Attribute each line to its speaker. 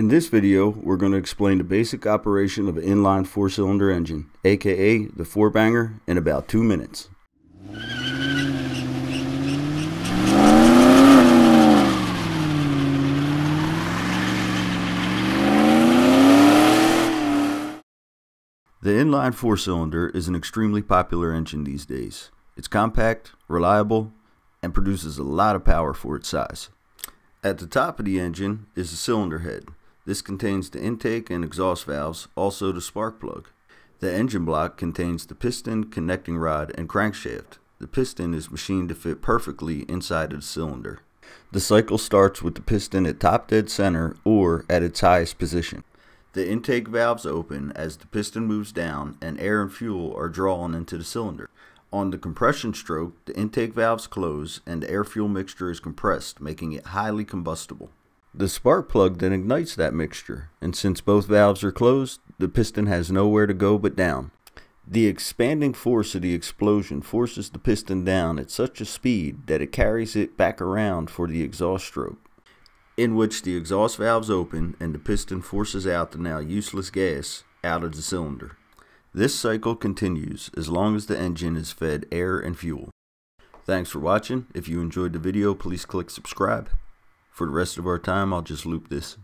Speaker 1: In this video, we're going to explain the basic operation of an inline four-cylinder engine, aka the four-banger, in about two minutes. The inline four-cylinder is an extremely popular engine these days. It's compact, reliable, and produces a lot of power for its size. At the top of the engine is the cylinder head. This contains the intake and exhaust valves, also the spark plug. The engine block contains the piston, connecting rod, and crankshaft. The piston is machined to fit perfectly inside of the cylinder. The cycle starts with the piston at top dead center or at its highest position. The intake valves open as the piston moves down and air and fuel are drawn into the cylinder. On the compression stroke, the intake valves close and the air-fuel mixture is compressed, making it highly combustible. The spark plug then ignites that mixture, and since both valves are closed, the piston has nowhere to go but down. The expanding force of the explosion forces the piston down at such a speed that it carries it back around for the exhaust stroke in which the exhaust valves open and the piston forces out the now useless gas out of the cylinder. This cycle continues as long as the engine is fed air and fuel. Thanks for watching. If you enjoyed the video, please click subscribe. For the rest of our time, I'll just loop this.